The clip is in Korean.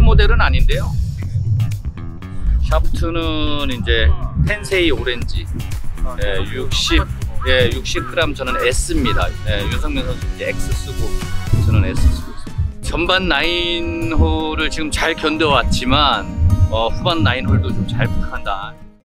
신모델은 아닌데요. 샤프트는 이제 텐세이 오렌지 예, 60 예, 60g 저는 S입니다. 예, 윤성민 선수 이제 X 쓰고 저는 S 쓰고 있습니다. 전반 9홀을 지금 잘 견뎌왔지만 어, 후반 9홀도 좀 잘 부탁한다.